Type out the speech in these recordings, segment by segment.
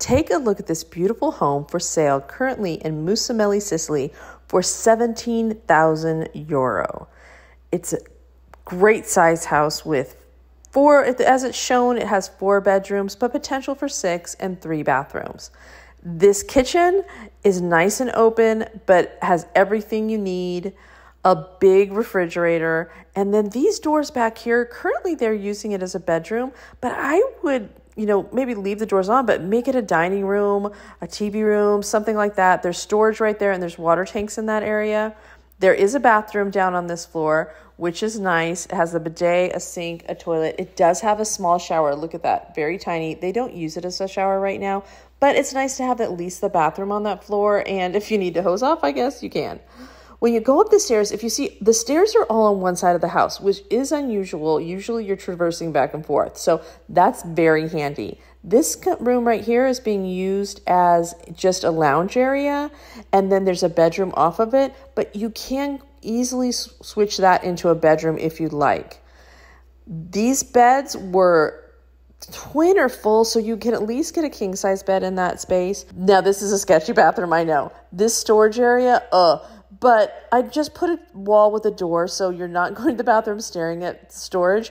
Take a look at this beautiful home for sale currently in Mussomeli, Sicily for 17,000 euro. It's a great size house with four, as it's shown, it has four bedrooms, but potential for six and three bathrooms. This kitchen is nice and open, but has everything you need a big refrigerator, and then these doors back here. Currently, they're using it as a bedroom, but I would, you know, maybe leave the doors on, but make it a dining room, a TV room, something like that. There's storage right there, and there's water tanks in that area. There is a bathroom down on this floor, which is nice. It has a bidet, a sink, a toilet. It does have a small shower. Look at that, very tiny. They don't use it as a shower right now, but it's nice to have at least the bathroom on that floor. And if you need to hose off, I guess you can. When you go up the stairs, if you see the stairs are all on one side of the house, which is unusual. Usually you're traversing back and forth. So that's very handy. This room right here is being used as just a lounge area, and then there's a bedroom off of it, but you can easily switch that into a bedroom if you'd like. These beds were twin or full, so you can at least get a king size bed in that space. Now, this is a sketchy bathroom, I know. This storage area, uh, but I just put a wall with a door so you're not going to the bathroom staring at storage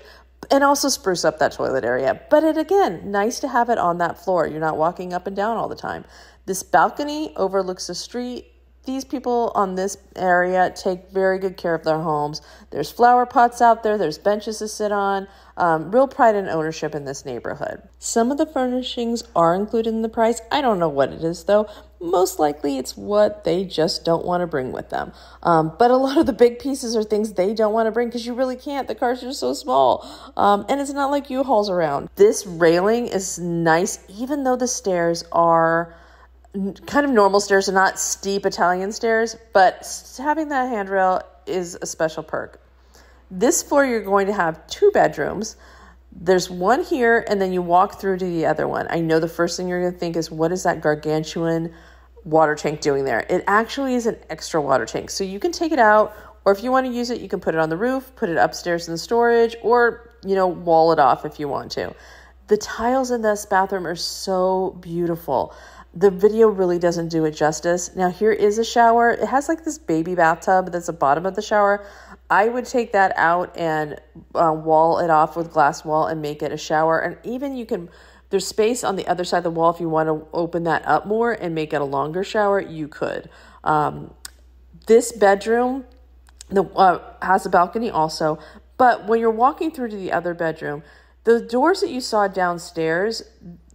and also spruce up that toilet area. But it again, nice to have it on that floor. You're not walking up and down all the time. This balcony overlooks the street these people on this area take very good care of their homes. There's flower pots out there, there's benches to sit on. Um, real pride and ownership in this neighborhood. Some of the furnishings are included in the price. I don't know what it is though. Most likely it's what they just don't want to bring with them. Um, but a lot of the big pieces are things they don't want to bring because you really can't. The cars are so small. Um, and it's not like U-Hauls around. This railing is nice, even though the stairs are kind of normal stairs, are not steep Italian stairs, but having that handrail is a special perk. This floor, you're going to have two bedrooms. There's one here, and then you walk through to the other one. I know the first thing you're going to think is, what is that gargantuan water tank doing there? It actually is an extra water tank. So you can take it out, or if you want to use it, you can put it on the roof, put it upstairs in the storage, or, you know, wall it off if you want to. The tiles in this bathroom are so beautiful the video really doesn't do it justice. Now, here is a shower. It has like this baby bathtub that's the bottom of the shower. I would take that out and uh, wall it off with glass wall and make it a shower. And even you can, there's space on the other side of the wall if you want to open that up more and make it a longer shower, you could. Um, this bedroom the, uh, has a balcony also, but when you're walking through to the other bedroom, the doors that you saw downstairs,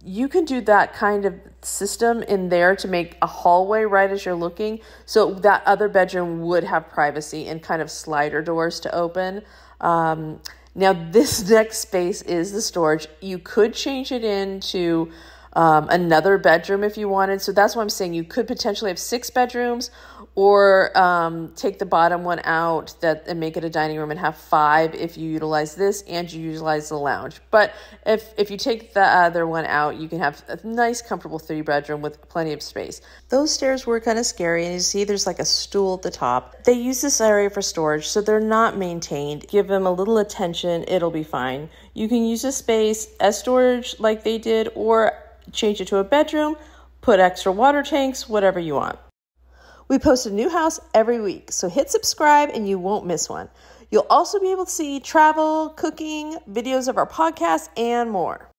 you can do that kind of system in there to make a hallway right as you're looking. So that other bedroom would have privacy and kind of slider doors to open. Um, now, this next space is the storage. You could change it into um, another bedroom if you wanted. So that's why I'm saying you could potentially have six bedrooms or um, take the bottom one out that and make it a dining room and have five if you utilize this and you utilize the lounge. But if if you take the other one out, you can have a nice, comfortable three bedroom with plenty of space. Those stairs were kind of scary, and you see there's like a stool at the top. They use this area for storage, so they're not maintained. Give them a little attention, it'll be fine. You can use this space as storage like they did, or change it to a bedroom, put extra water tanks, whatever you want. We post a new house every week, so hit subscribe and you won't miss one. You'll also be able to see travel, cooking, videos of our podcast, and more.